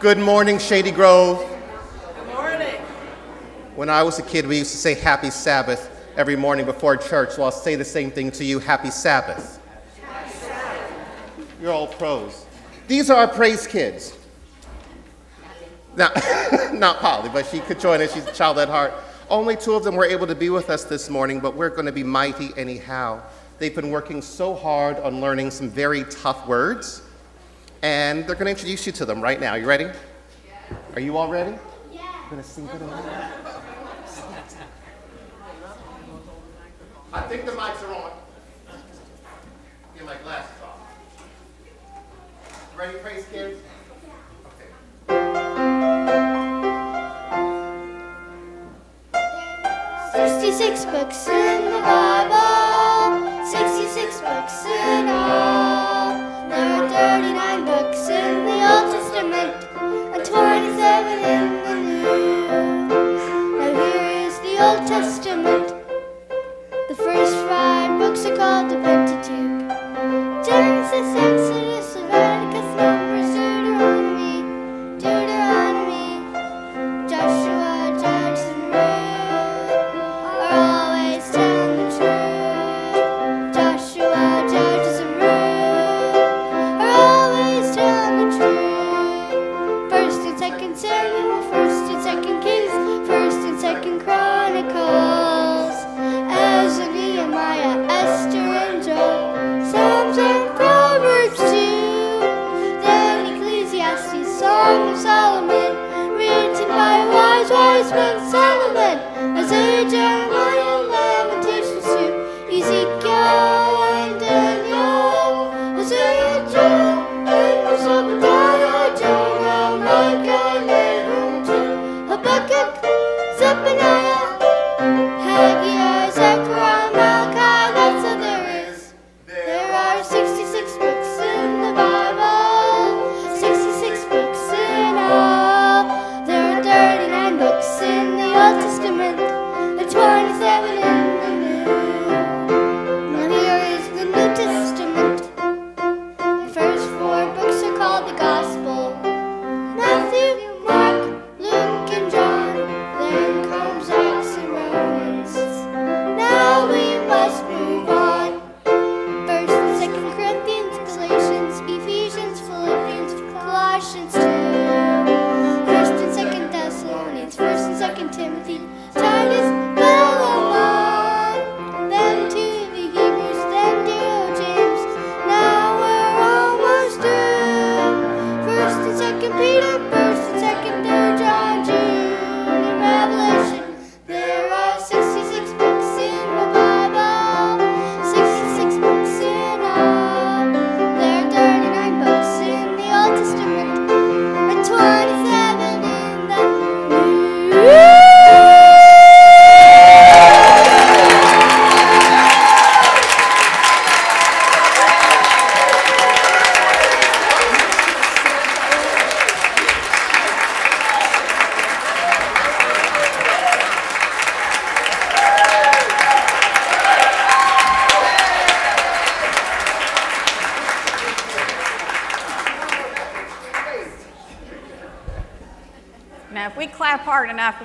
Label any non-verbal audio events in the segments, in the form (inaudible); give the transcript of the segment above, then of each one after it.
Good morning, Shady Grove. Good morning. When I was a kid, we used to say Happy Sabbath every morning before church, so I'll say the same thing to you Happy Sabbath. Happy Sabbath. You're all pros. These are our praise kids. Not, (laughs) not Polly, but she could join us. She's a child at heart. Only two of them were able to be with us this morning, but we're going to be mighty anyhow. They've been working so hard on learning some very tough words, and they're going to introduce you to them right now. You ready? Yeah. Are you all ready? Yeah. You're going to sing it (laughs) I think the mics are on. Get my glasses off. Ready, praise kids? Sixty-six books in the Bible, sixty-six books in all. Are thirty-nine books in the Old Testament, and twenty-seven in the New. Now here is the Old Testament. The first five books are called the Pentateuch. Genesis,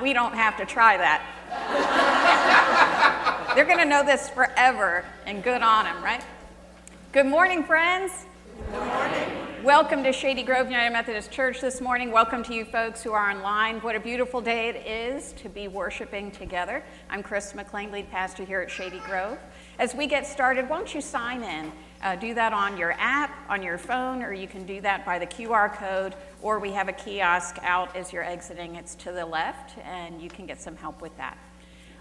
we don't have to try that. They're going to know this forever, and good on them, right? Good morning, friends. Good morning. Welcome to Shady Grove United Methodist Church this morning. Welcome to you folks who are online. What a beautiful day it is to be worshiping together. I'm Chris McLean, lead pastor here at Shady Grove. As we get started, why don't you sign in? Uh, do that on your app, on your phone, or you can do that by the QR code, or we have a kiosk out as you're exiting. It's to the left, and you can get some help with that.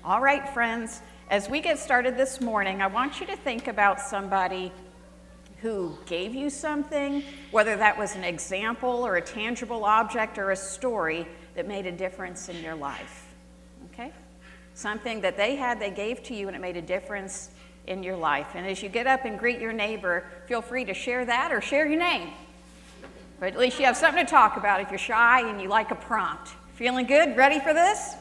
All right, friends, as we get started this morning, I want you to think about somebody who gave you something, whether that was an example or a tangible object or a story that made a difference in your life. Okay? Something that they had, they gave to you, and it made a difference in your life. And as you get up and greet your neighbor, feel free to share that or share your name. But at least you have something to talk about if you're shy and you like a prompt. Feeling good? Ready for this?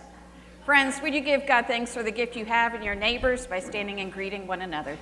Friends, would you give God thanks for the gift you have in your neighbors by standing and greeting one another?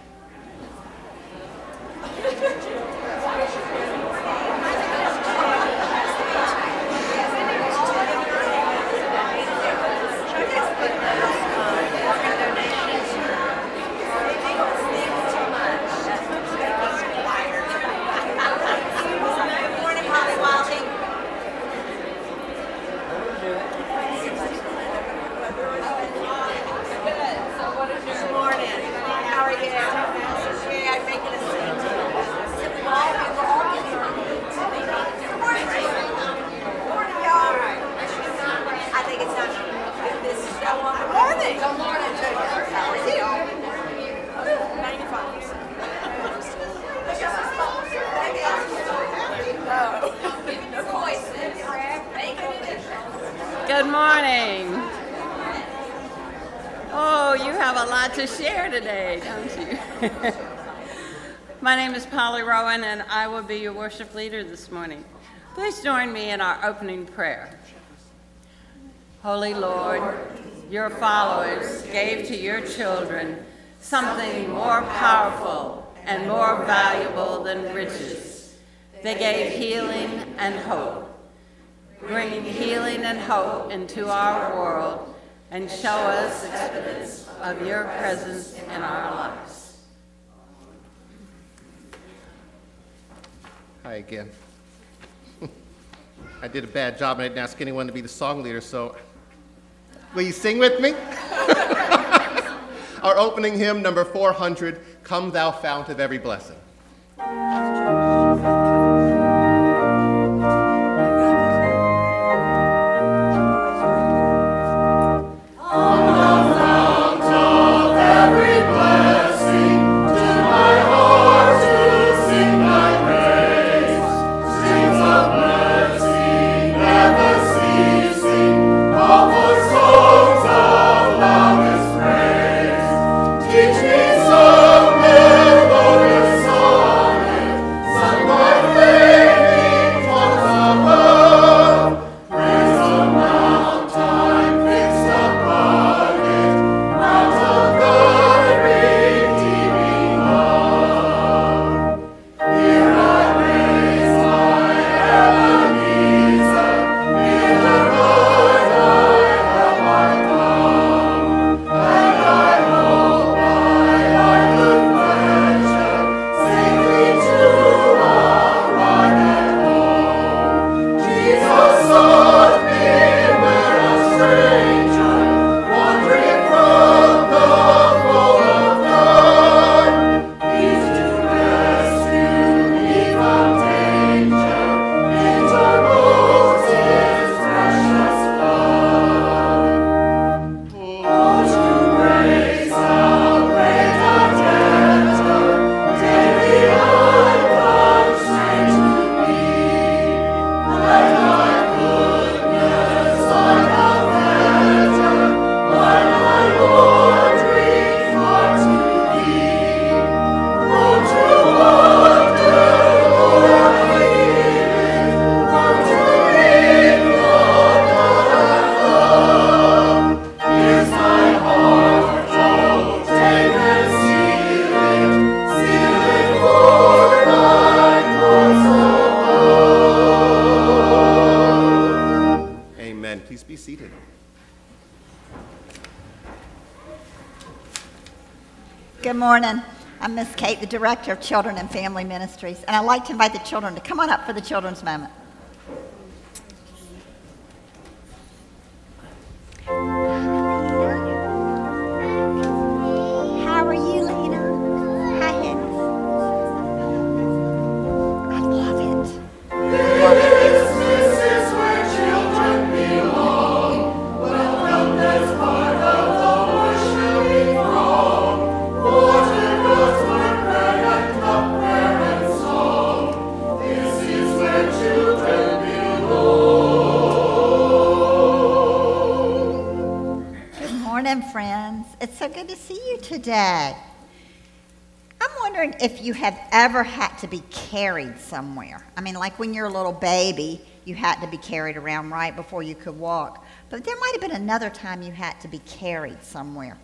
morning. Oh, you have a lot to share today, don't you? My name is Polly Rowan, and I will be your worship leader this morning. Please join me in our opening prayer. Holy Lord, your followers gave to your children something more powerful and more valuable than riches. They gave healing and hope bringing healing and hope into our world and show us evidence of your presence in our lives. Hi again. (laughs) I did a bad job and I didn't ask anyone to be the song leader, so will you sing with me? (laughs) Our opening hymn, number 400, Come Thou Fount of Every Blessing. The Director of Children and Family Ministries, and I'd like to invite the children to come on up for the children's moment. Ever had to be carried somewhere. I mean, like when you're a little baby, you had to be carried around right before you could walk. But there might have been another time you had to be carried somewhere.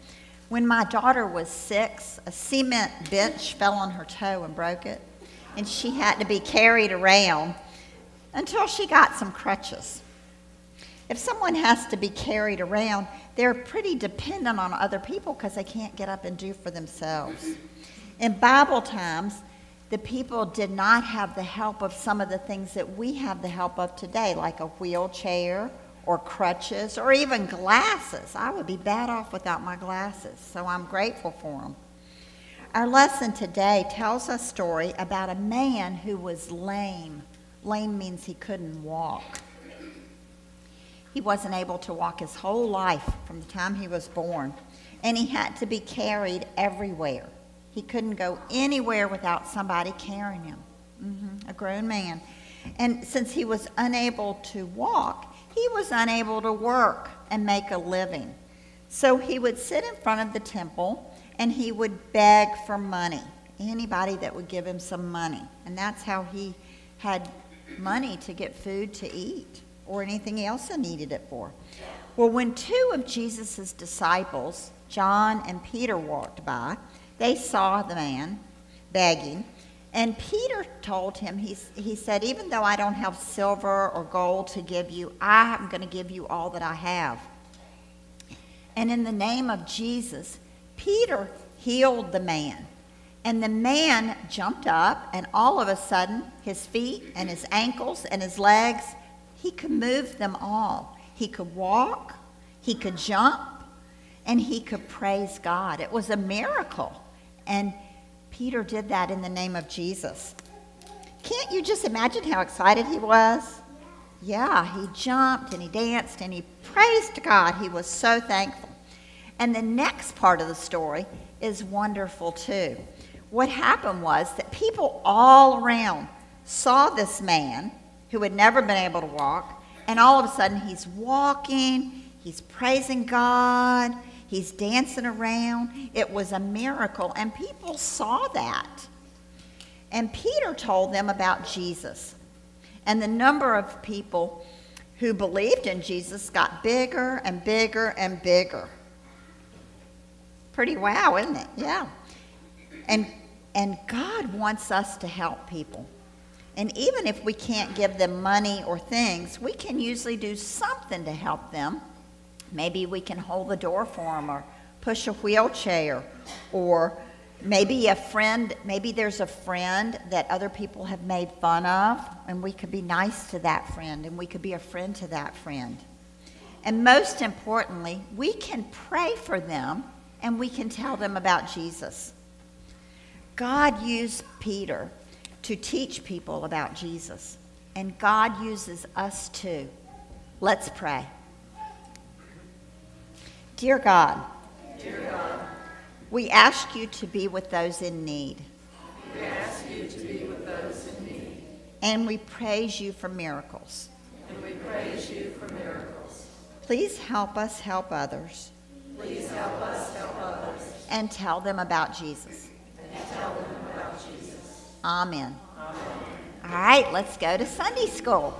When my daughter was six, a cement bench fell on her toe and broke it, and she had to be carried around until she got some crutches. If someone has to be carried around, they're pretty dependent on other people because they can't get up and do for themselves. In Bible times, the people did not have the help of some of the things that we have the help of today, like a wheelchair or crutches or even glasses. I would be bad off without my glasses, so I'm grateful for them. Our lesson today tells a story about a man who was lame. Lame means he couldn't walk. He wasn't able to walk his whole life from the time he was born, and he had to be carried everywhere. He couldn't go anywhere without somebody carrying him, mm-hmm, a grown man. And since he was unable to walk, he was unable to work and make a living. So he would sit in front of the temple and he would beg for money. Anybody that would give him some money. And that's how he had money to get food to eat or anything else he needed it for. Well, when two of Jesus' disciples, John and Peter, walked by, they saw the man begging. And Peter told him, he, he said, Even though I don't have silver or gold to give you, I am going to give you all that I have. And in the name of Jesus, Peter healed the man. And the man jumped up, and all of a sudden, his feet and his ankles and his legs, he could move them all. He could walk, he could jump, and he could praise God. It was a miracle. And Peter did that in the name of Jesus. Can't you just imagine how excited he was? Yeah, he jumped and he danced and he praised God. He was so thankful. And the next part of the story is wonderful too. What happened was that people all around saw this man who had never been able to walk, and all of a sudden he's walking, he's praising God, he's dancing around. It was a miracle, and people saw that. And Peter told them about Jesus. And the number of people who believed in Jesus got bigger and bigger and bigger. Pretty wow, isn't it? Yeah. And, and God wants us to help people. And even if we can't give them money or things, we can usually do something to help them. Maybe we can hold the door for them or push a wheelchair or maybe a friend, maybe there's a friend that other people have made fun of and we could be nice to that friend and we could be a friend to that friend. And most importantly, we can pray for them and we can tell them about Jesus. God used Peter to teach people about Jesus, and God uses us too. Let's pray. Dear God, Dear God we ask you to be with those in need. We ask you to be with those in need. And we praise you for miracles. And we praise you for miracles. Please help us help others. Please help us help others. And tell them about Jesus. And tell them about Jesus. Amen. Amen. All right, let's go to Sunday school.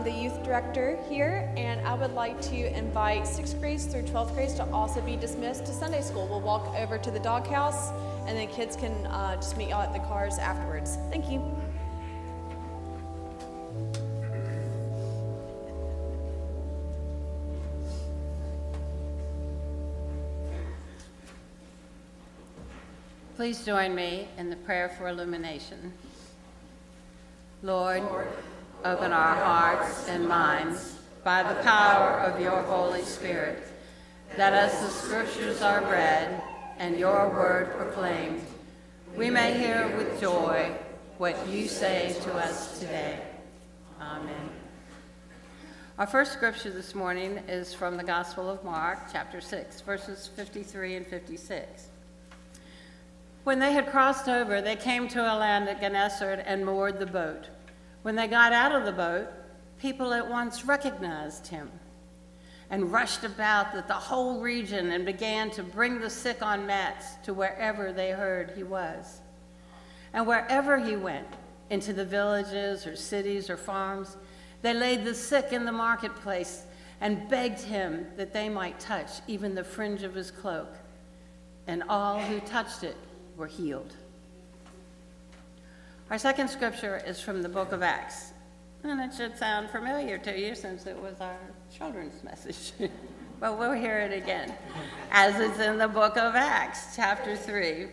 I'm the youth director here, and I would like to invite sixth grades through 12th grades to also be dismissed to Sunday school. We'll walk over to the doghouse, and then kids can uh, just meet y'all at the cars afterwards. Thank you. Please join me in the prayer for illumination. Lord, Lord open our hearts and minds by the power of your Holy Spirit, that as the Scriptures are read and your word proclaimed, we may hear with joy what you say to us today. Amen. Our first scripture this morning is from the Gospel of Mark, chapter 6, verses 53 and 56. When they had crossed over, they came to a land at Gennesaret and moored the boat. When they got out of the boat, people at once recognized him and rushed about the whole region and began to bring the sick on mats to wherever they heard he was. And wherever he went, into the villages or cities or farms, they laid the sick in the marketplace and begged him that they might touch even the fringe of his cloak. And all who touched it were healed. Our second scripture is from the book of Acts, and it should sound familiar to you since it was our children's (laughs) message. but we'll hear it again, as it's in the book of Acts, chapter 3.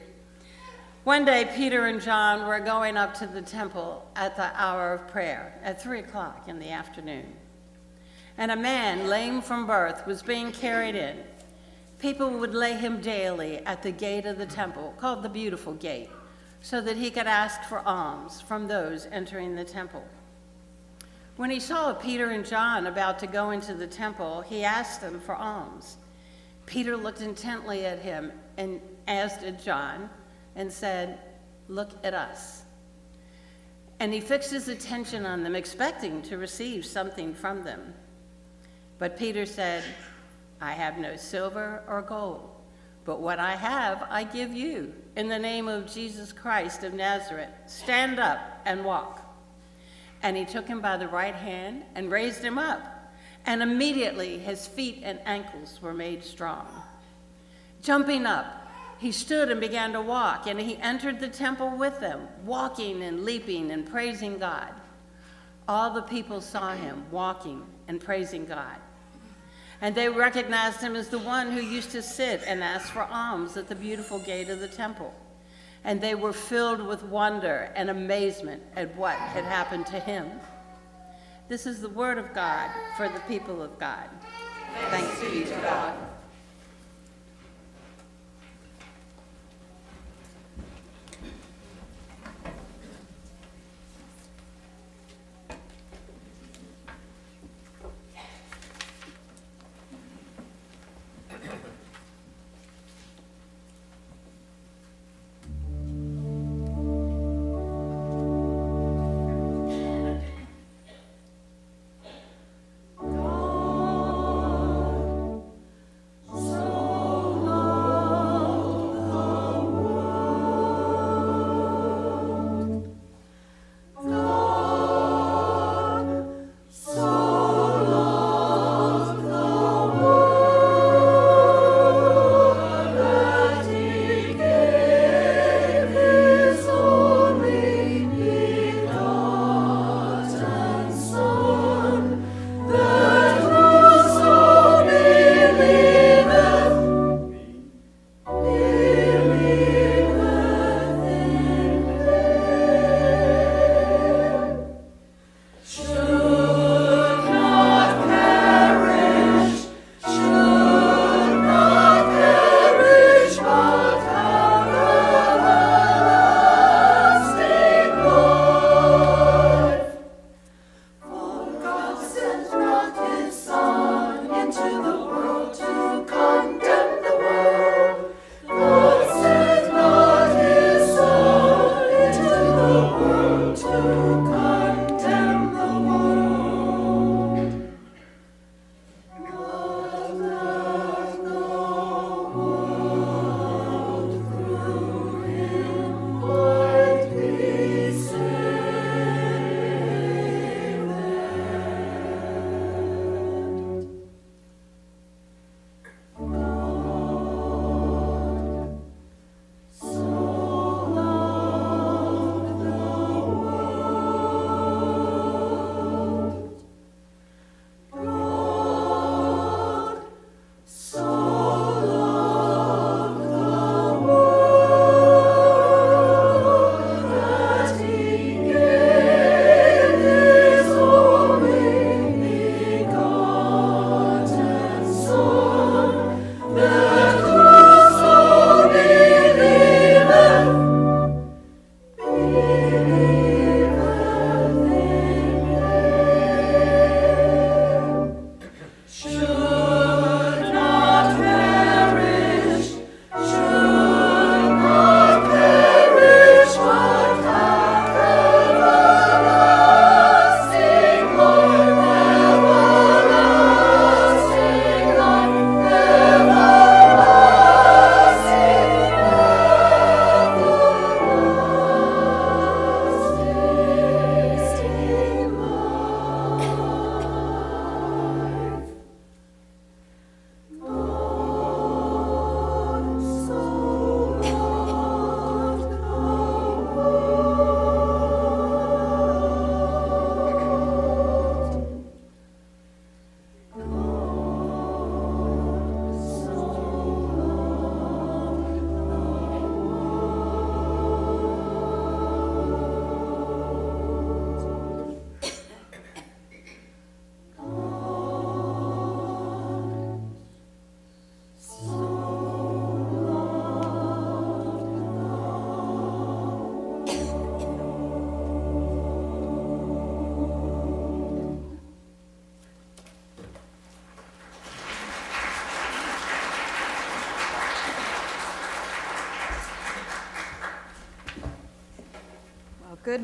One day, Peter and John were going up to the temple at the hour of prayer, at 3 o'clock in the afternoon. And a man, lame from birth, was being carried in. People would lay him daily at the gate of the temple, called the Beautiful Gate so that he could ask for alms from those entering the temple. When he saw Peter and John about to go into the temple, he asked them for alms. Peter looked intently at him, and as did John, and said, Look at us. And he fixed his attention on them, expecting to receive something from them. But Peter said, I have no silver or gold, but what I have I give you. In the name of Jesus Christ of Nazareth, stand up and walk. And he took him by the right hand and raised him up. And immediately his feet and ankles were made strong. Jumping up, he stood and began to walk, and he entered the temple with them, walking and leaping and praising God. All the people saw him walking and praising God. And they recognized him as the one who used to sit and ask for alms at the beautiful gate of the temple. And they were filled with wonder and amazement at what had happened to him. This is the word of God for the people of God. Thanks be to God.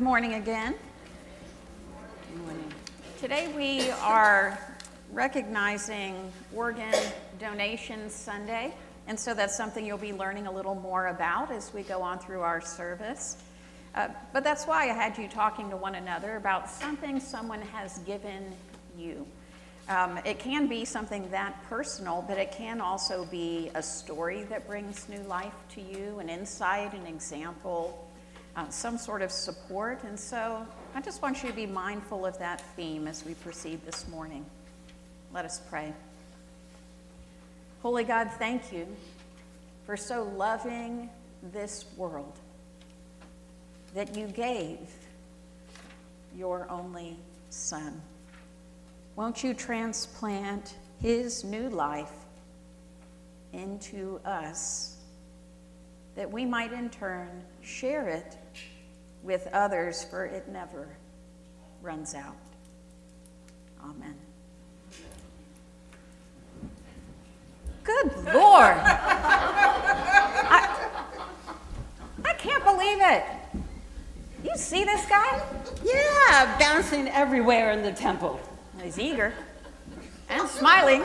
Morning again. Good morning. Today we are recognizing Organ Donation Sunday, and so that's something you'll be learning a little more about as we go on through our service. Uh, but that's why I had you talking to one another about something someone has given you. Um, it can be something that personal, but it can also be a story that brings new life to you, an insight, an example, uh, some sort of support. And so I just want you to be mindful of that theme as we proceed this morning. Let us pray. Holy God, thank you for so loving this world that you gave your only Son. Won't you transplant his new life into us that we might in turn share it with others, for it never runs out. Amen. Good Lord. I, I can't believe it. You see this guy? Yeah, bouncing everywhere in the temple. He's eager and smiling.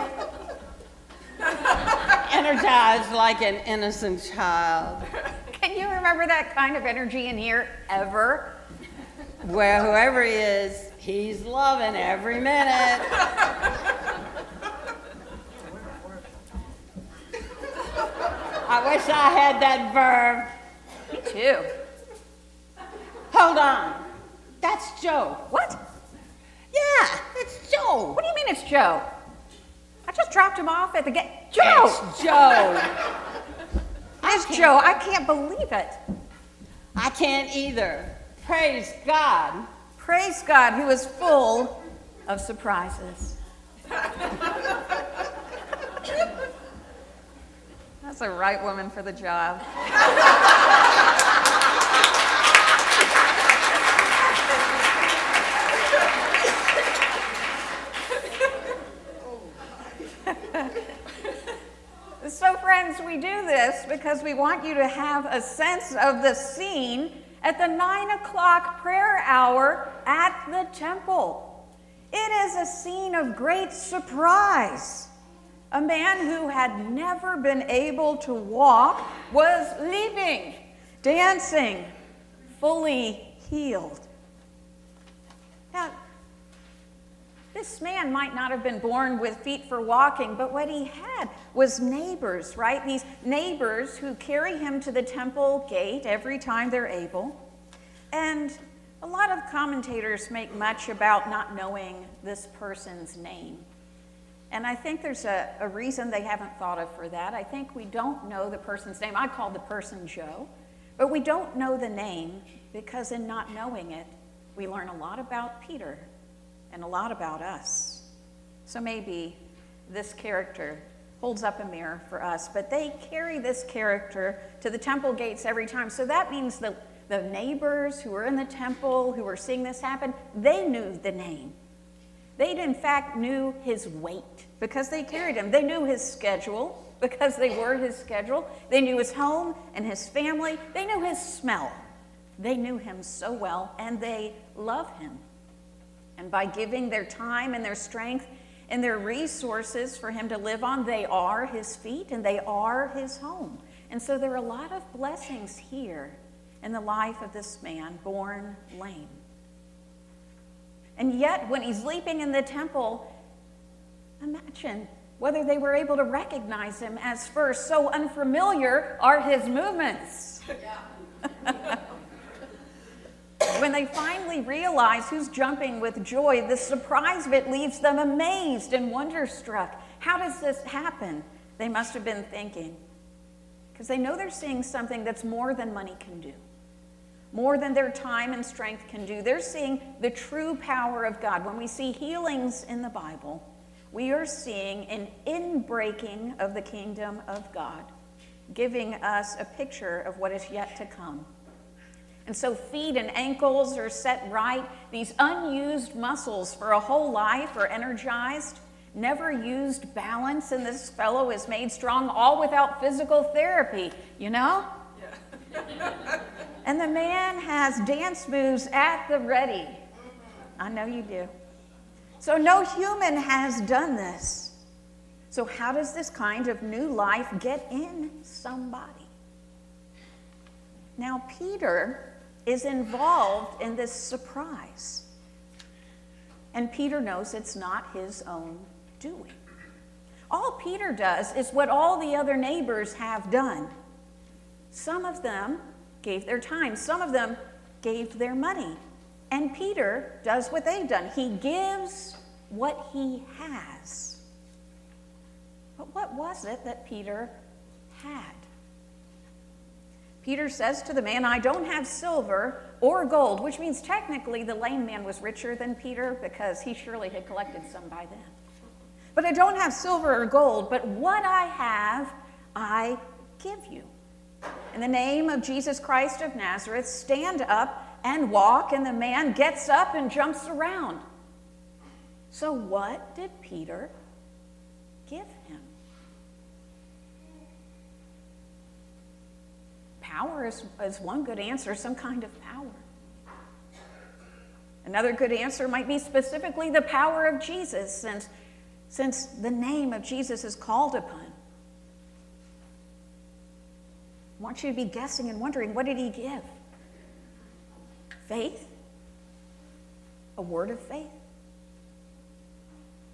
Energized like an innocent child. Can you remember that kind of energy in here ever? Well, whoever he is, he's loving every minute. I wish I had that verb. Me too. Hold on. That's Joe. What? Yeah, it's Joe. What do you mean it's Joe? I just dropped him off at the gate. Joe! It's Joe. (laughs) It's Joe. I can't believe it. I can't either. Praise God. Praise God, who is full of surprises. (laughs) That's the right woman for the job. (laughs) so, friends, we do this because we want you to have a sense of the scene at the nine o'clock prayer hour at the temple. It is a scene of great surprise. A man who had never been able to walk was leaping, dancing, fully healed. Now, this man might not have been born with feet for walking, but what he had was neighbors, right? These neighbors who carry him to the temple gate every time they're able. And a lot of commentators make much about not knowing this person's name. And I think there's a, a reason they haven't thought of for that. I think we don't know the person's name. I call the person Joe, but we don't know the name because in not knowing it, we learn a lot about Peter and a lot about us. So maybe this character holds up a mirror for us, but they carry this character to the temple gates every time. So that means the, the neighbors who were in the temple, who were seeing this happen, they knew the name. They, in fact, knew his weight because they carried him. They knew his schedule (laughs) because they were his schedule. They knew his home and his family. They knew his smell. They knew him so well, and they love him. And by giving their time and their strength and their resources for him to live on, they are his feet and they are his home. And so there are a lot of blessings here in the life of this man born lame. And yet, when he's leaping in the temple, imagine whether they were able to recognize him as first. So unfamiliar are his movements. Yeah. (laughs) when they finally realize who's jumping with joy, the surprise of it leaves them amazed and wonderstruck. How does this happen? They must have been thinking. Because they know they're seeing something that's more than money can do more than their time and strength can do. They're seeing the true power of God. When we see healings in the Bible, we are seeing an inbreaking of the kingdom of God, giving us a picture of what is yet to come. And so, feet and ankles are set right. These unused muscles for a whole life are energized. Never used balance, and this fellow is made strong, all without physical therapy, you know? Yeah. And the man has dance moves at the ready. I know you do. So no human has done this. So, how does this kind of new life get in somebody? Now, Peter is involved in this surprise. And Peter knows it's not his own doing. All Peter does is what all the other neighbors have done. Some of them gave their time, some of them gave their money. And Peter does what they've done he gives what he has. But what was it that Peter had? Peter says to the man, I don't have silver or gold, which means technically the lame man was richer than Peter because he surely had collected some by then. But I don't have silver or gold, but what I have, I give you. In the name of Jesus Christ of Nazareth, stand up and walk, and the man gets up and jumps around. So, what did Peter give him? Power is, is one good answer, some kind of power. Another good answer might be specifically the power of Jesus, since, since the name of Jesus is called upon. I want you to be guessing and wondering what did he give? Faith? A word of faith?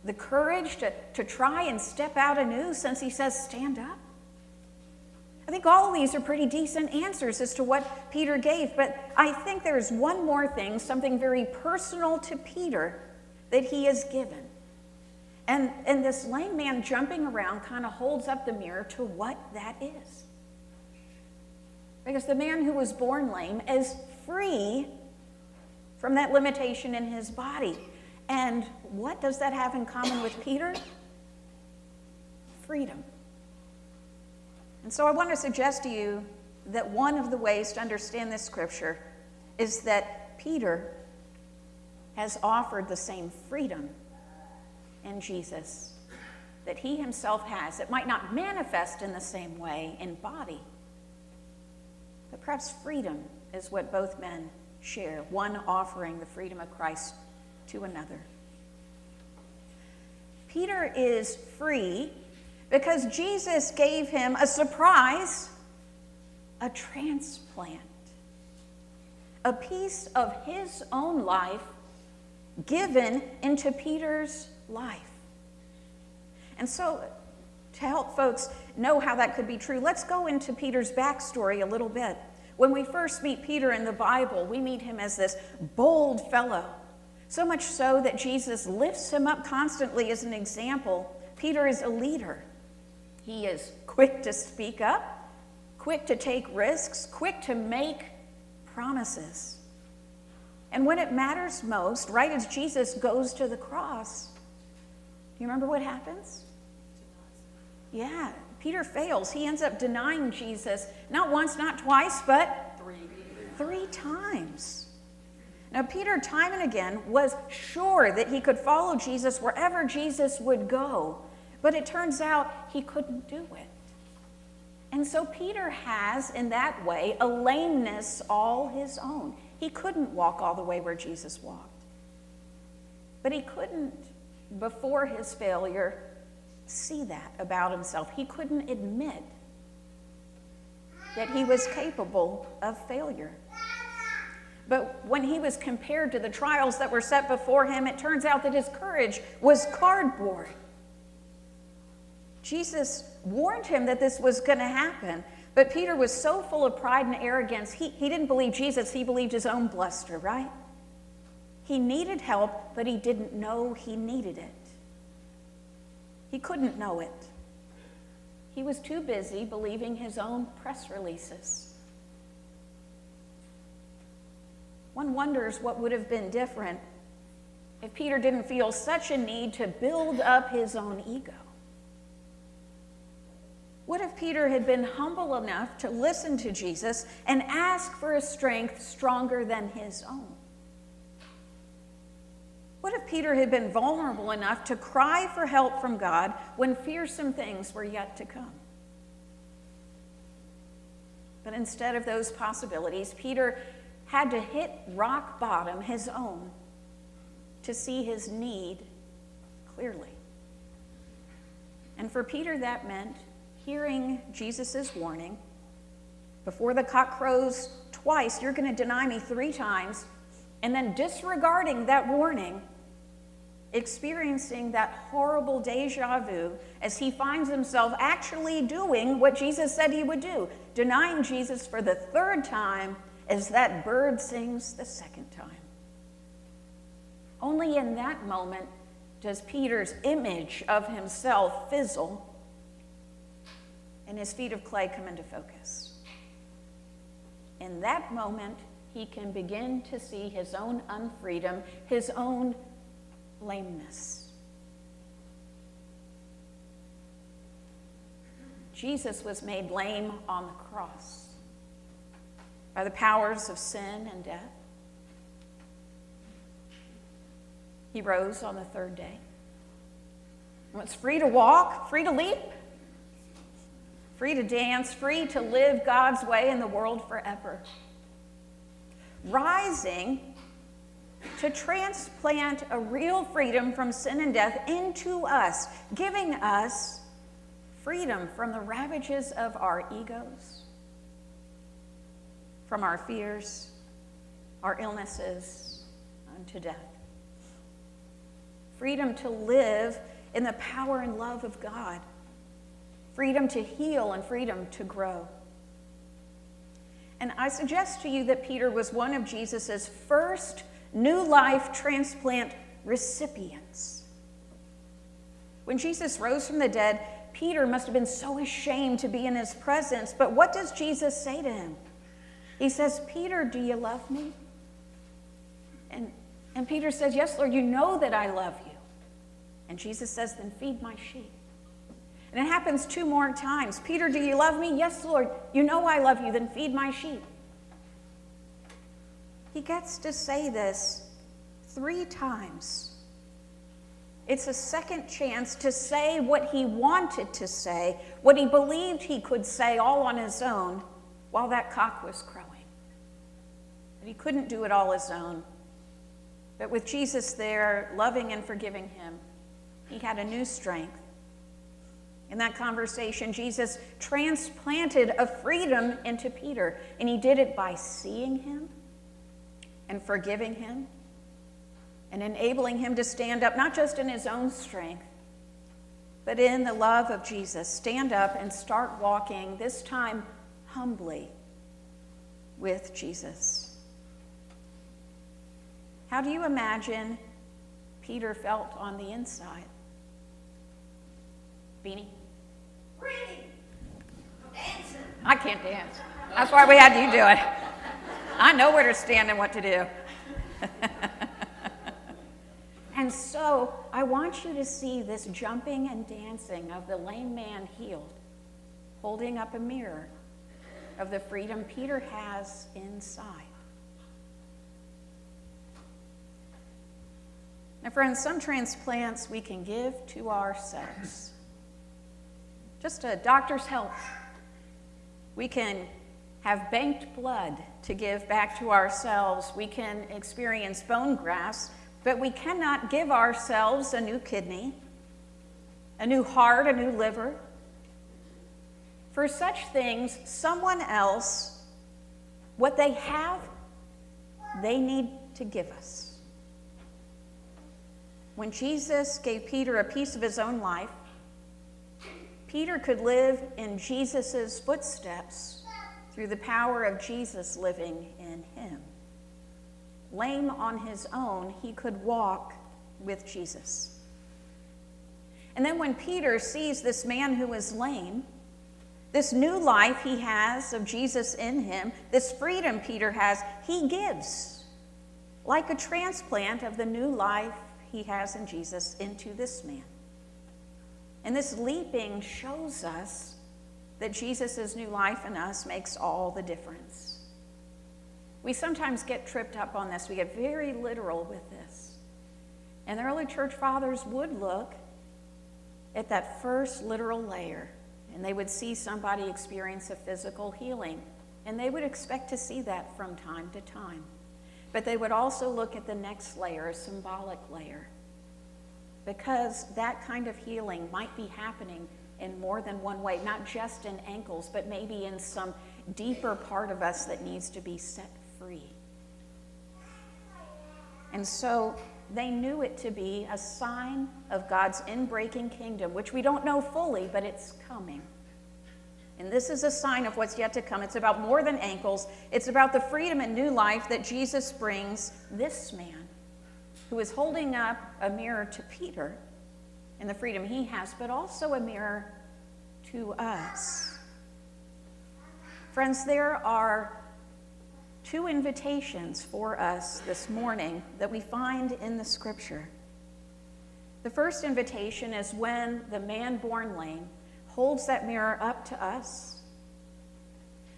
The courage to, to try and step out anew since he says, stand up? I think all of these are pretty decent answers as to what Peter gave, but I think there's one more thing, something very personal to Peter that he has given. And, and this lame man jumping around kind of holds up the mirror to what that is. Because the man who was born lame is free from that limitation in his body. And what does that have in common with Peter? Freedom. And so I want to suggest to you that one of the ways to understand this scripture is that Peter has offered the same freedom in Jesus that he himself has. It might not manifest in the same way in body, but perhaps freedom is what both men share, one offering the freedom of Christ to another. Peter is free because Jesus gave him a surprise, a transplant, a piece of his own life given into Peter's life. And so, to help folks know how that could be true, let's go into Peter's backstory a little bit. When we first meet Peter in the Bible, we meet him as this bold fellow. So much so that Jesus lifts him up constantly as an example. Peter is a leader. He is quick to speak up, quick to take risks, quick to make promises. And when it matters most, right as Jesus goes to the cross, do you remember what happens? Yeah, Peter fails. He ends up denying Jesus not once, not twice, but three, three times. Now, Peter, time and again, was sure that he could follow Jesus wherever Jesus would go. But it turns out he couldn't do it. And so Peter has, in that way, a lameness all his own. He couldn't walk all the way where Jesus walked. But he couldn't, before his failure, see that about himself. He couldn't admit that he was capable of failure. But when he was compared to the trials that were set before him, it turns out that his courage was cardboard. Jesus warned him that this was going to happen. But Peter was so full of pride and arrogance, he, he didn't believe Jesus, he believed his own bluster, right? He needed help, but he didn't know he needed it. He couldn't know it. He was too busy believing his own press releases. One wonders what would have been different if Peter didn't feel such a need to build up his own ego. What if Peter had been humble enough to listen to Jesus and ask for a strength stronger than his own? What if Peter had been vulnerable enough to cry for help from God when fearsome things were yet to come? But instead of those possibilities, Peter had to hit rock bottom, his own, to see his need clearly. And for Peter, that meant hearing Jesus' warning before the cock crows twice, you're going to deny me three times, and then disregarding that warning, experiencing that horrible deja vu as he finds himself actually doing what Jesus said he would do, denying Jesus for the third time as that bird sings the second time. Only in that moment does Peter's image of himself fizzle and his feet of clay come into focus. In that moment, he can begin to see his own unfreedom, his own lameness. Jesus was made lame on the cross by the powers of sin and death. He rose on the third day. Was free to walk, free to leap, free to dance, free to live God's way in the world forever. Rising to transplant a real freedom from sin and death into us, giving us freedom from the ravages of our egos, from our fears, our illnesses, unto death. Freedom to live in the power and love of God, freedom to heal and freedom to grow. And I suggest to you that Peter was one of Jesus' first new life transplant recipients. When Jesus rose from the dead, Peter must have been so ashamed to be in his presence. But what does Jesus say to him? He says, Peter, do you love me? And, and Peter says, Yes, Lord, you know that I love you. And Jesus says, Then feed my sheep. And it happens two more times. Peter, do you love me? Yes, Lord. You know I love you. Then feed my sheep. He gets to say this three times. It's a second chance to say what he wanted to say, what he believed he could say all on his own while that cock was crowing. But he couldn't do it all his own. But with Jesus there, loving and forgiving him, he had a new strength. In that conversation, Jesus transplanted a freedom into Peter, and he did it by seeing him and forgiving him and enabling him to stand up, not just in his own strength, but in the love of Jesus. Stand up and start walking, this time humbly, with Jesus. How do you imagine Peter felt on the inside? Beanie? Dancing. I can't dance. That's why we had you do it. I know where to stand and what to do. (laughs) and so I want you to see this jumping and dancing of the lame man healed, holding up a mirror of the freedom Peter has inside. Now, friends, some transplants we can give to ourselves. Just a doctor's help. We can have banked blood to give back to ourselves. We can experience bone grafts, but we cannot give ourselves a new kidney, a new heart, a new liver. For such things, someone else, what they have, they need to give us. When Jesus gave Peter a piece of his own life, Peter could live in Jesus' footsteps through the power of Jesus living in him. Lame on his own, he could walk with Jesus. And then when Peter sees this man who is lame, this new life he has of Jesus in him, this freedom Peter has, he gives, like a transplant of the new life he has in Jesus into this man. And this leaping shows us that Jesus' new life in us makes all the difference. We sometimes get tripped up on this, we get very literal with this. And the early church fathers would look at that first literal layer and they would see somebody experience a physical healing. And they would expect to see that from time to time. But they would also look at the next layer, a symbolic layer, because that kind of healing might be happening in more than one way, not just in ankles, but maybe in some deeper part of us that needs to be set free. And so they knew it to be a sign of God's inbreaking kingdom, which we don't know fully, but it's coming. And this is a sign of what's yet to come. It's about more than ankles, it's about the freedom and new life that Jesus brings this man who is holding up a mirror to Peter and the freedom he has, but also a mirror to us. Friends, there are two invitations for us this morning that we find in the scripture. The first invitation is when the man born lame holds that mirror up to us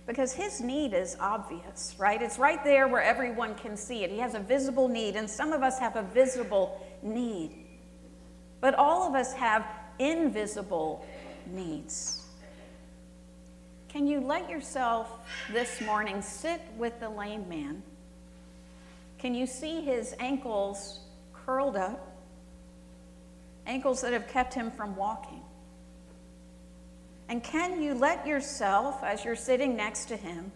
because his need is obvious, right? It's right there where everyone can see it. He has a visible need, and some of us have a visible need. But all of us have invisible needs. Can you let yourself this morning sit with the lame man? Can you see his ankles curled up? Ankles that have kept him from walking. And can you let yourself, as you're sitting next to him,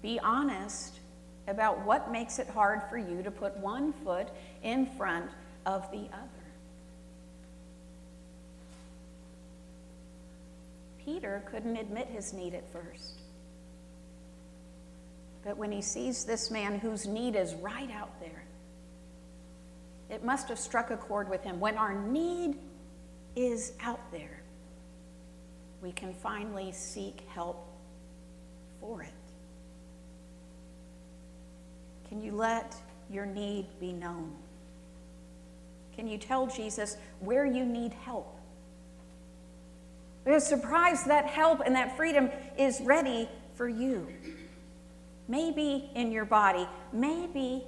be honest about what makes it hard for you to put one foot in front of the other? Peter couldn't admit his need at first. But when he sees this man whose need is right out there, it must have struck a chord with him. When our need is out there, we can finally seek help for it. Can you let your need be known? Can you tell Jesus where you need help? Because surprised that help and that freedom is ready for you. Maybe in your body, maybe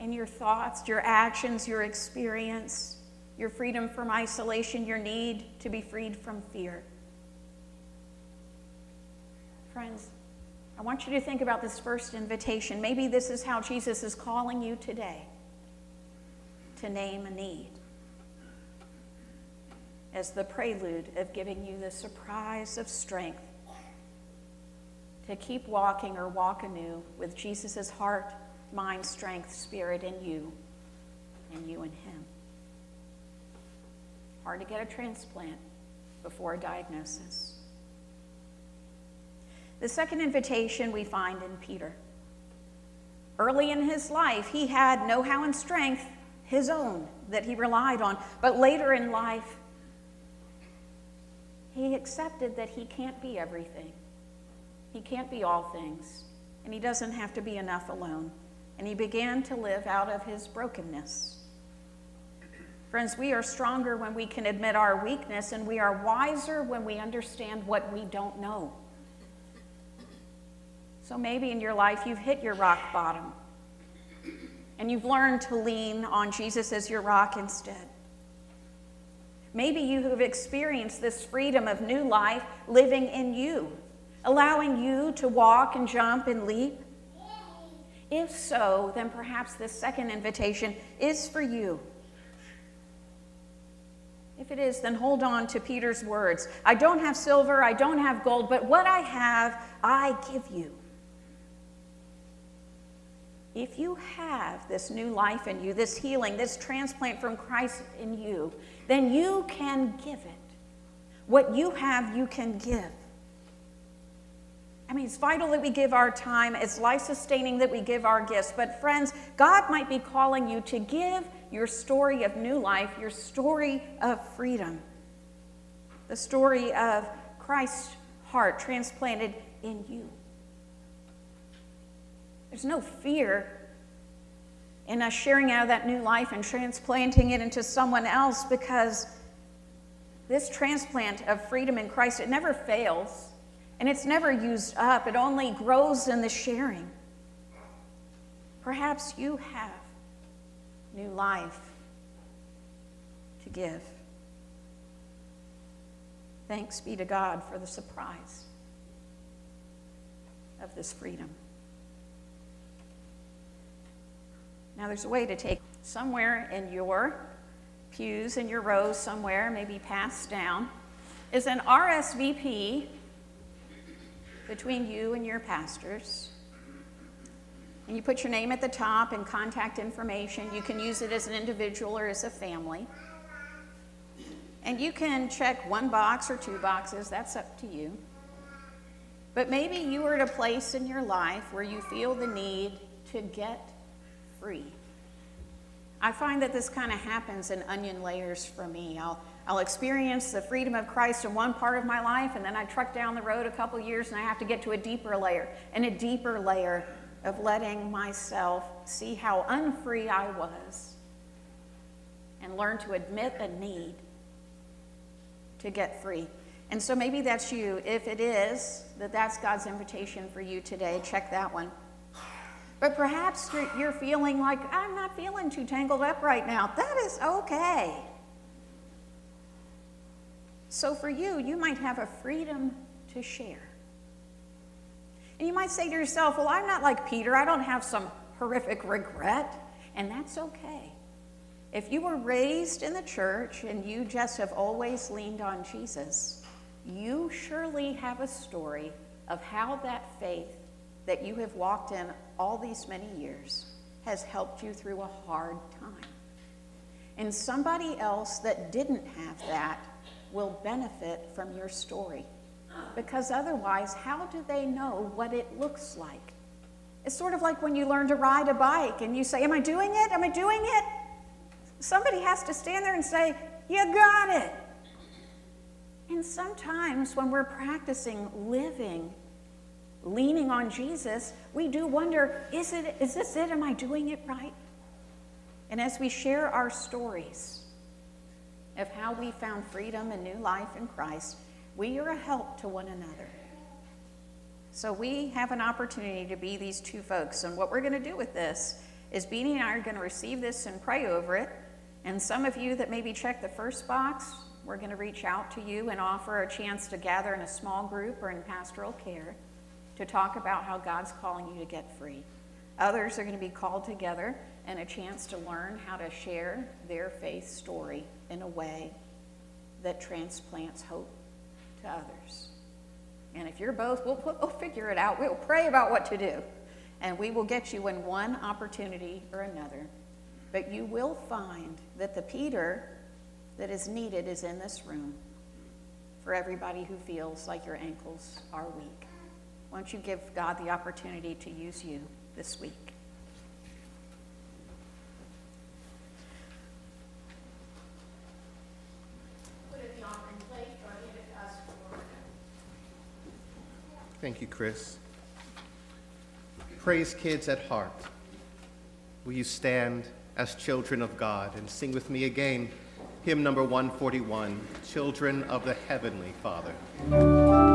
in your thoughts, your actions, your experience, your freedom from isolation, your need to be freed from fear. Friends, I want you to think about this first invitation. Maybe this is how Jesus is calling you today to name a need as the prelude of giving you the surprise of strength to keep walking or walk anew with Jesus' heart, mind, strength, spirit in you, and you in Him. Hard to get a transplant before a diagnosis. The second invitation we find in Peter. Early in his life, he had know how and strength his own that he relied on, but later in life, he accepted that he can't be everything. He can't be all things, and he doesn't have to be enough alone. And he began to live out of his brokenness. Friends, we are stronger when we can admit our weakness, and we are wiser when we understand what we don't know. So maybe in your life you've hit your rock bottom, and you've learned to lean on Jesus as your rock instead. Maybe you have experienced this freedom of new life living in you, allowing you to walk and jump and leap. If so, then perhaps this second invitation is for you. If it is, then hold on to Peter's words I don't have silver, I don't have gold, but what I have, I give you. If you have this new life in you, this healing, this transplant from Christ in you, then you can give it. What you have, you can give. I mean, it's vital that we give our time. It's life sustaining that we give our gifts. But, friends, God might be calling you to give your story of new life, your story of freedom, the story of Christ's heart transplanted in you. There's no fear in us sharing out of that new life and transplanting it into someone else because this transplant of freedom in Christ, it never fails and it's never used up. It only grows in the sharing. Perhaps you have new life to give. Thanks be to God for the surprise. of this freedom. Now, there's a way to take somewhere in your pews, in your rows, somewhere, maybe passed down, is an RSVP between you and your pastors. And you put your name at the top and contact information. You can use it as an individual or as a family. And you can check one box or two boxes, that's up to you. But maybe you are at a place in your life where you feel the need to get free. I find that this kind of happens in onion layers for me. I'll, I'll experience the freedom of Christ in one part of my life, and then I truck down the road a couple years and I have to get to a deeper layer and a deeper layer of letting myself see how unfree I was and learn to admit a need to get free. And so maybe that's you. If it is, that that's God's invitation for you today, check that one. But perhaps you're feeling like, I'm not feeling too tangled up right now. That is okay. So for you, you might have a freedom to share. And you might say to yourself, Well, I'm not like Peter. I don't have some horrific regret. And that's okay. If you were raised in the church and you just have always leaned on Jesus, you surely have a story of how that faith that you have walked in all these many years has helped you through a hard time. And somebody else that didn't have that will benefit from your story. Because otherwise, how do they know what it looks like? It's sort of like when you learn to ride a bike and you say, Am I doing it? Am I doing it? Somebody has to stand there and say, You got it. And sometimes when we're practicing living, leaning on Jesus, we do wonder, is, it, is this it? Am I doing it right? And as we share our stories of how we found freedom and new life in Christ, we are a help to one another. So we have an opportunity to be these two folks. And what we're going to do with this is Beanie and I are going to receive this and pray over it. And some of you that maybe check the first box, we're going to reach out to you and offer a chance to gather in a small group or in pastoral care to talk about how God's calling you to get free. Others are going to be called together and a chance to learn how to share their faith story in a way that transplants hope to others. And if you're both, we'll, we'll figure it out. We'll pray about what to do. And we will get you in one opportunity or another. But you will find that the Peter that is needed is in this room for everybody who feels like your ankles are weak. Why don't you give God the opportunity to use you this week? Thank you, Chris. Praise kids at heart. Will you stand as children of God and sing with me again hymn number 141 Children of the Heavenly Father?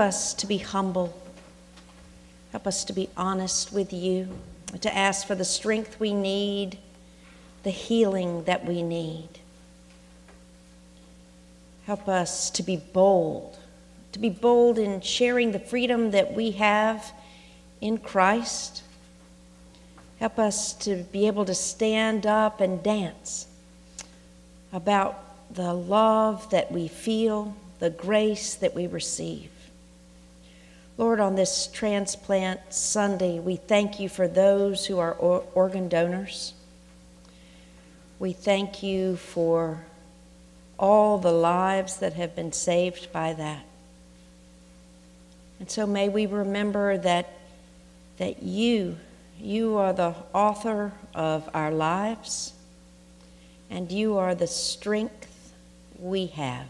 Us to be humble. Help us to be honest with you, to ask for the strength we need, the healing that we need. Help us to be bold, to be bold in sharing the freedom that we have in Christ. Help us to be able to stand up and dance about the love that we feel, the grace that we receive. Lord, on this transplant Sunday, we thank you for those who are organ donors. We thank you for all the lives that have been saved by that. And so may we remember that, that you, you are the author of our lives and you are the strength we have.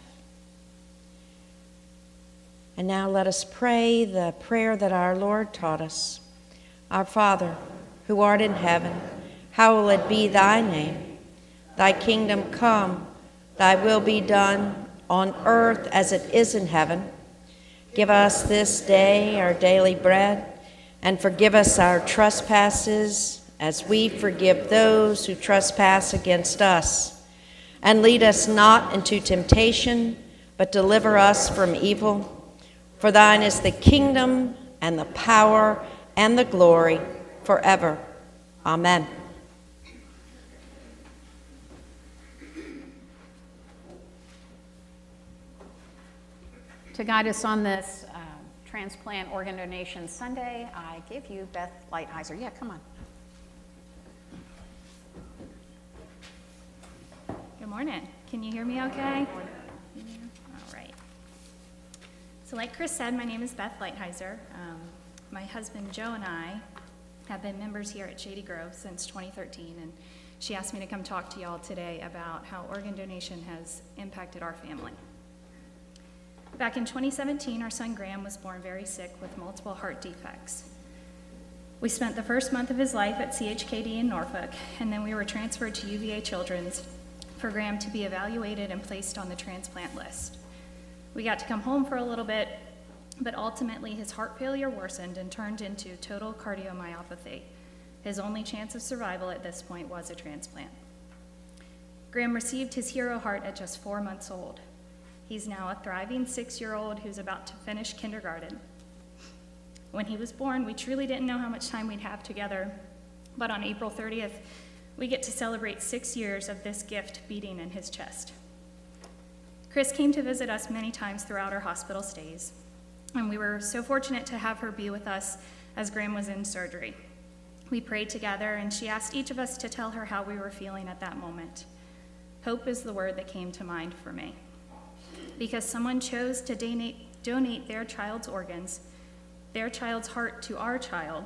And now let us pray the prayer that our Lord taught us. Our Father, who art in heaven, hallowed be thy name. Thy kingdom come, thy will be done on earth as it is in heaven. Give us this day our daily bread, and forgive us our trespasses as we forgive those who trespass against us. And lead us not into temptation, but deliver us from evil. For thine is the kingdom and the power and the glory forever. Amen. To guide us on this uh, transplant organ donation Sunday, I give you Beth Lighthizer. Yeah, come on. Good morning. Can you hear me okay? So, like Chris said, my name is Beth Lighthizer. Um, my husband Joe and I have been members here at Shady Grove since 2013, and she asked me to come talk to y'all today about how organ donation has impacted our family. Back in 2017, our son Graham was born very sick with multiple heart defects. We spent the first month of his life at CHKD in Norfolk, and then we were transferred to UVA Children's for Graham to be evaluated and placed on the transplant list. We got to come home for a little bit, but ultimately his heart failure worsened and turned into total cardiomyopathy. His only chance of survival at this point was a transplant. Graham received his hero heart at just four months old. He's now a thriving six year old who's about to finish kindergarten. When he was born, we truly didn't know how much time we'd have together, but on April 30th, we get to celebrate six years of this gift beating in his chest. Chris came to visit us many times throughout our hospital stays, and we were so fortunate to have her be with us as Graham was in surgery. We prayed together, and she asked each of us to tell her how we were feeling at that moment. Hope is the word that came to mind for me. Because someone chose to donate, donate their child's organs, their child's heart to our child,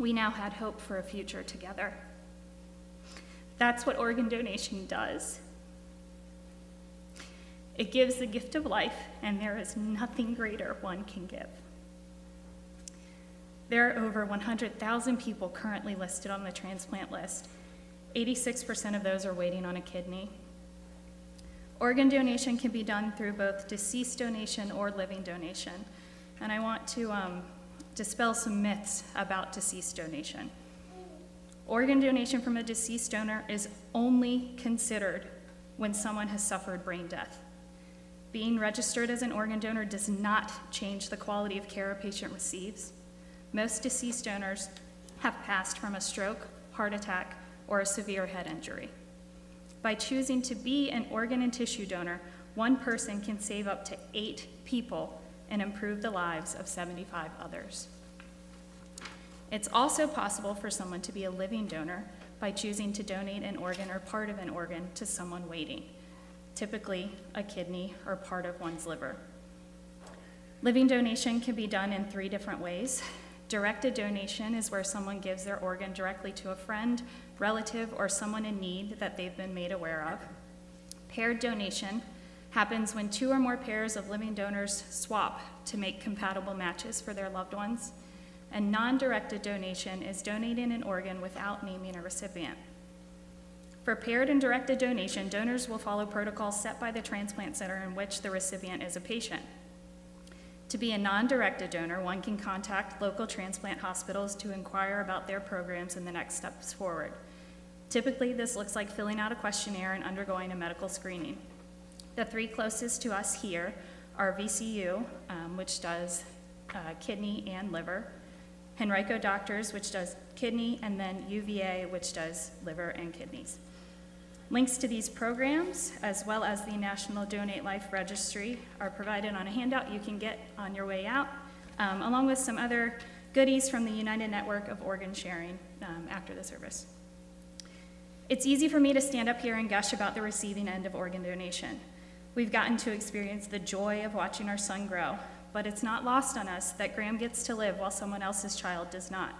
we now had hope for a future together. That's what organ donation does. It gives the gift of life, and there is nothing greater one can give. There are over 100,000 people currently listed on the transplant list. 86% of those are waiting on a kidney. Organ donation can be done through both deceased donation or living donation. And I want to um, dispel some myths about deceased donation. Organ donation from a deceased donor is only considered when someone has suffered brain death. Being registered as an organ donor does not change the quality of care a patient receives. Most deceased donors have passed from a stroke, heart attack, or a severe head injury. By choosing to be an organ and tissue donor, one person can save up to eight people and improve the lives of 75 others. It's also possible for someone to be a living donor by choosing to donate an organ or part of an organ to someone waiting, typically a kidney or part of one's liver. Living donation can be done in three different ways. Directed donation is where someone gives their organ directly to a friend, relative, or someone in need that they've been made aware of. Paired donation happens when two or more pairs of living donors swap to make compatible matches for their loved ones and non directed donation is donating an organ without naming a recipient. For paired and directed donation, donors will follow protocols set by the transplant center in which the recipient is a patient. To be a non directed donor, one can contact local transplant hospitals to inquire about their programs and the next steps forward. Typically, this looks like filling out a questionnaire and undergoing a medical screening. The three closest to us here are VCU, um, which does uh, kidney and liver, Henrico Doctors, which does kidney, and then UVA, which does liver and kidneys. Links to these programs, as well as the National Donate Life Registry, are provided on a handout you can get on your way out, um, along with some other goodies from the United Network of Organ Sharing um, after the service. It's easy for me to stand up here and gush about the receiving end of organ donation. We've gotten to experience the joy of watching our son grow, but it's not lost on us that Graham gets to live while someone else's child does not.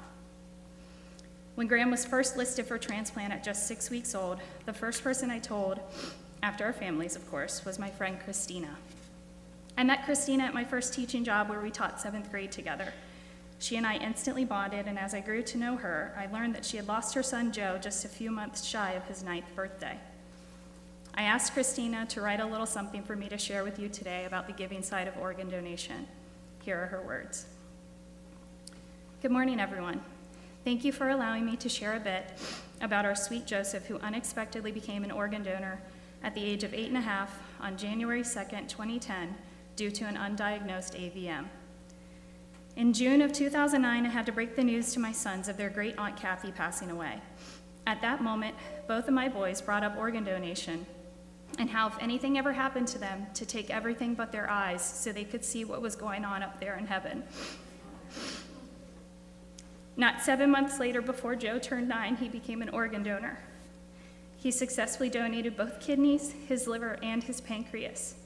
When Graham was first listed for transplant at just six weeks old, the first person I told, after our families, of course, was my friend Christina. I met Christina at my first teaching job where we taught seventh grade together. She and I instantly bonded, and as I grew to know her, I learned that she had lost her son Joe just a few months shy of his ninth birthday. I asked Christina to write a little something for me to share with you today about the giving side of organ donation. Here are her words. Good morning, everyone. Thank you for allowing me to share a bit about our sweet Joseph, who unexpectedly became an organ donor at the age of eight and a half on January 2nd, 2010, due to an undiagnosed AVM. In June of 2009, I had to break the news to my sons of their great Aunt Kathy passing away. At that moment, both of my boys brought up organ donation and how, if anything ever happened to them, to take everything but their eyes so they could see what was going on up there in heaven. Not seven months later, before Joe turned nine, he became an organ donor. He successfully donated both kidneys, his liver, and his pancreas.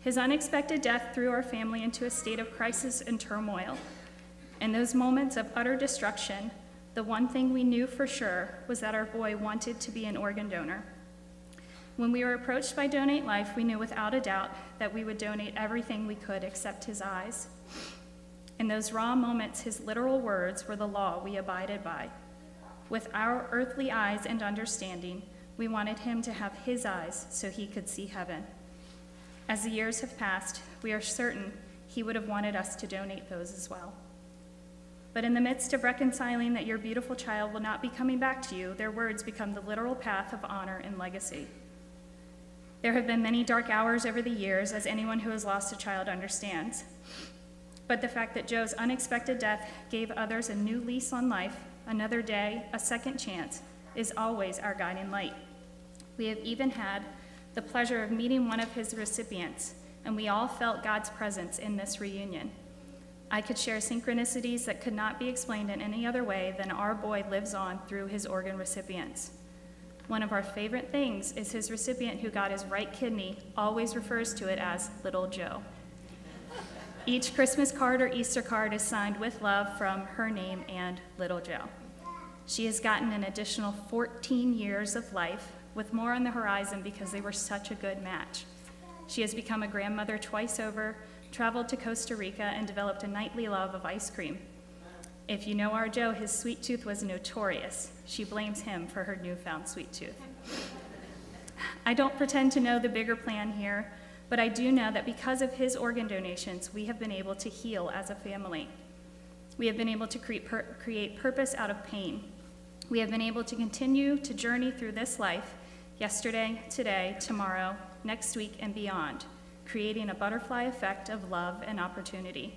His unexpected death threw our family into a state of crisis and turmoil. In those moments of utter destruction, the one thing we knew for sure was that our boy wanted to be an organ donor. When we were approached by Donate Life, we knew without a doubt that we would donate everything we could except his eyes. In those raw moments, his literal words were the law we abided by. With our earthly eyes and understanding, we wanted him to have his eyes so he could see heaven. As the years have passed, we are certain he would have wanted us to donate those as well. But in the midst of reconciling that your beautiful child will not be coming back to you, their words become the literal path of honor and legacy. There have been many dark hours over the years, as anyone who has lost a child understands. But the fact that Joe's unexpected death gave others a new lease on life, another day, a second chance, is always our guiding light. We have even had the pleasure of meeting one of his recipients, and we all felt God's presence in this reunion. I could share synchronicities that could not be explained in any other way than our boy lives on through his organ recipients. One of our favorite things is his recipient who got his right kidney always refers to it as Little Joe. Each Christmas card or Easter card is signed with love from her name and Little Joe. She has gotten an additional 14 years of life, with more on the horizon because they were such a good match. She has become a grandmother twice over, traveled to Costa Rica, and developed a nightly love of ice cream. If you know our Joe, his sweet tooth was notorious. She blames him for her newfound sweet tooth. I don't pretend to know the bigger plan here, but I do know that because of his organ donations, we have been able to heal as a family. We have been able to create, create purpose out of pain. We have been able to continue to journey through this life yesterday, today, tomorrow, next week, and beyond, creating a butterfly effect of love and opportunity.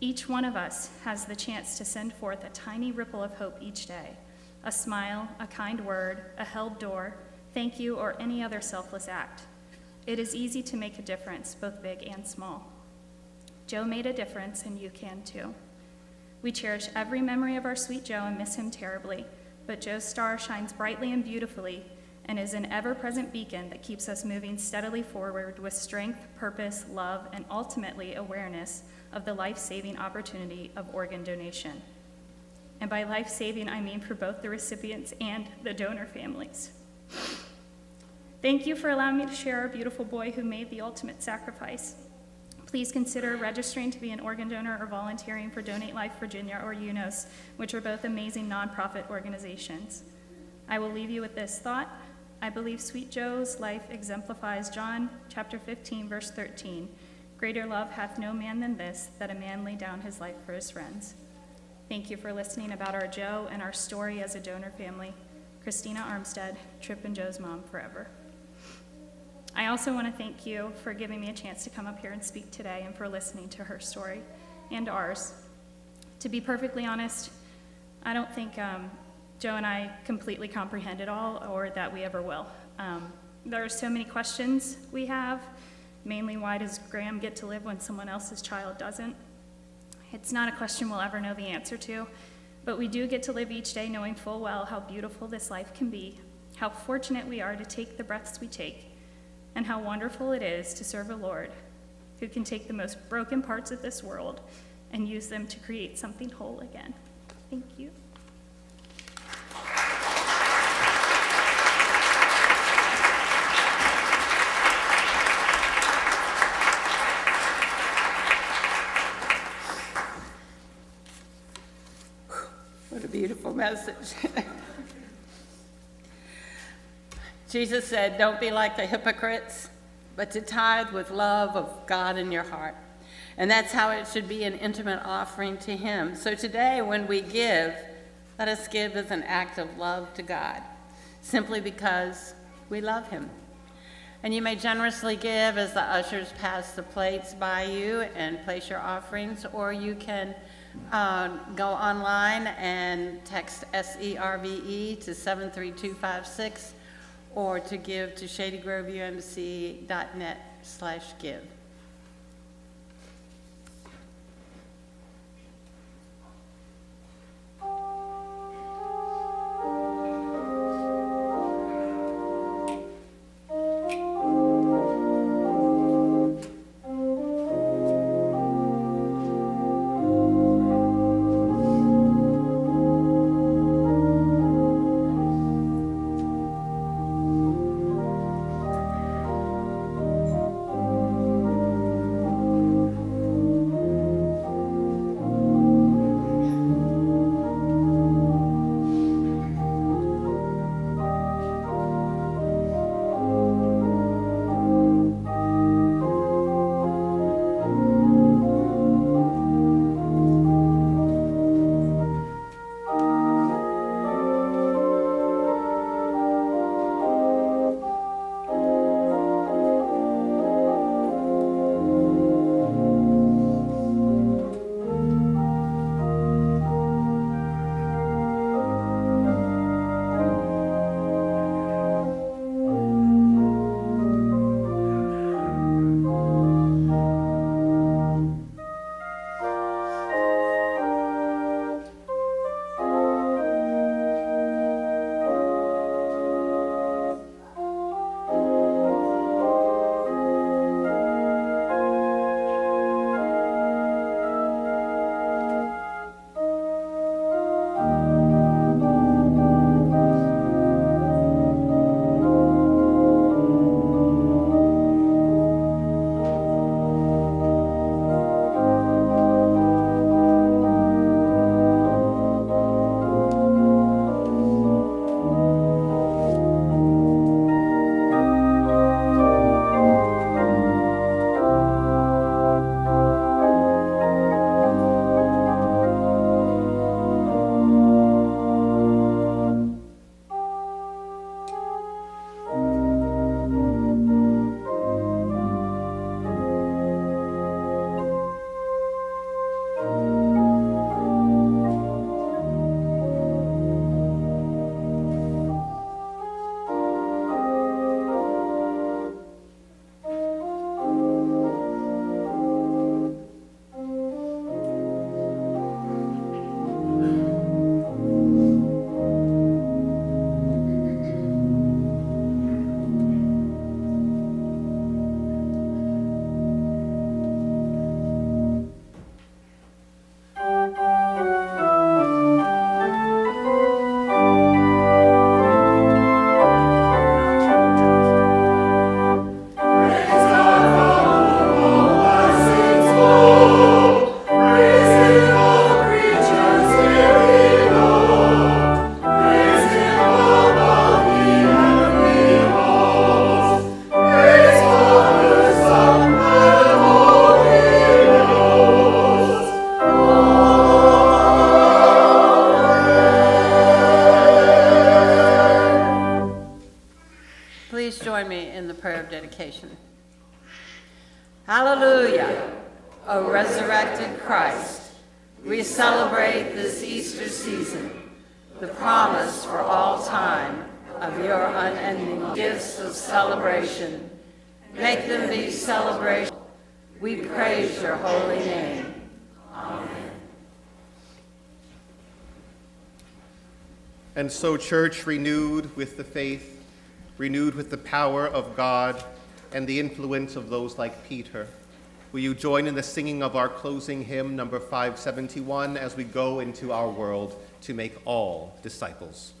Each one of us has the chance to send forth a tiny ripple of hope each day a smile, a kind word, a held door, thank you, or any other selfless act. It is easy to make a difference, both big and small. Joe made a difference, and you can too. We cherish every memory of our sweet Joe and miss him terribly, but Joe's star shines brightly and beautifully and is an ever present beacon that keeps us moving steadily forward with strength, purpose, love, and ultimately awareness of the life saving opportunity of organ donation. And by life saving, I mean for both the recipients and the donor families. Thank you for allowing me to share our beautiful boy who made the ultimate sacrifice. Please consider registering to be an organ donor or volunteering for Donate Life Virginia or UNOS, which are both amazing nonprofit organizations. I will leave you with this thought. I believe Sweet Joe's life exemplifies John chapter 15, verse 13. Greater love hath no man than this, that a man lay down his life for his friends. Thank you for listening about our Joe and our story as a donor family. Christina Armstead, Trip and Joe's mom forever. I also want to thank you for giving me a chance to come up here and speak today and for listening to her story and ours. To be perfectly honest, I don't think um, Joe and I completely comprehend it all or that we ever will. Um, there are so many questions we have, mainly why does Graham get to live when someone else's child doesn't? It's not a question we'll ever know the answer to, but we do get to live each day knowing full well how beautiful this life can be, how fortunate we are to take the breaths we take, and how wonderful it is to serve a Lord who can take the most broken parts of this world and use them to create something whole again. Thank you. What a beautiful message. (laughs) Jesus said, Don't be like the hypocrites, but to tithe with love of God in your heart. And that's how it should be an intimate offering to Him. So today, when we give, let us give as an act of love to God, simply because we love Him. And you may generously give as the ushers pass the plates by you and place your offerings, or you can uh, go online and text SERVE to 73256 or to give to shadygroveumc.net slash give. And so, church renewed with the faith, renewed with the power of God and the influence of those like Peter, will you join in the singing of our closing hymn, number 571, as we go into our world to make all disciples?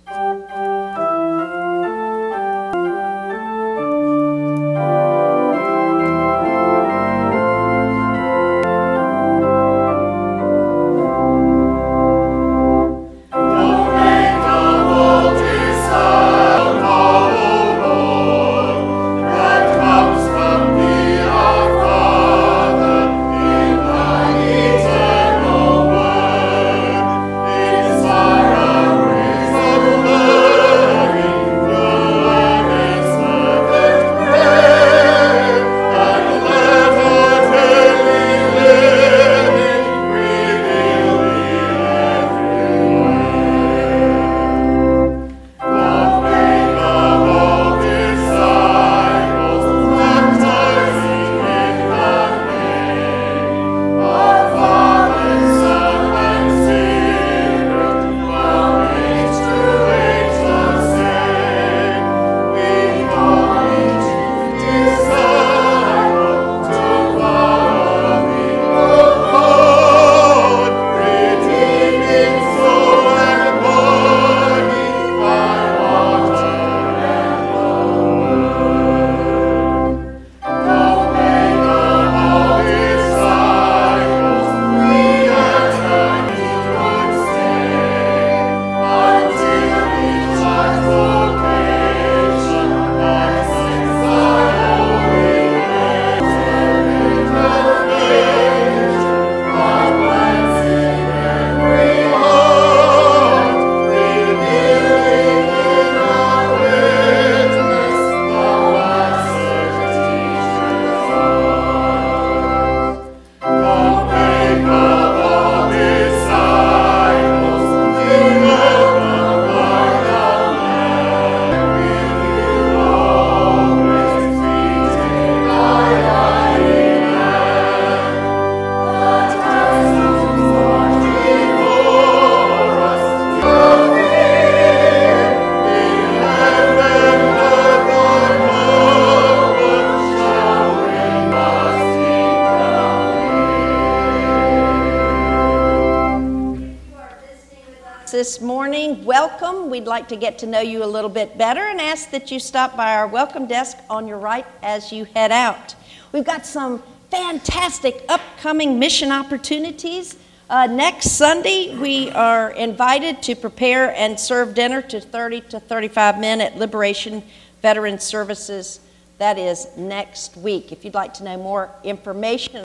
We'd like to get to know you a little bit better and ask that you stop by our welcome desk on your right as you head out. We've got some fantastic upcoming mission opportunities. Uh, next Sunday, we are invited to prepare and serve dinner to 30 to 35 men at Liberation Veteran Services. That is next week. If you'd like to know more information,